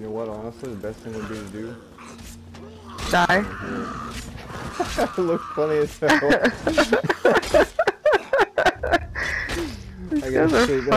You know what? Honestly, the best thing would be to do. Die. Look funny as hell. I gotta are say that.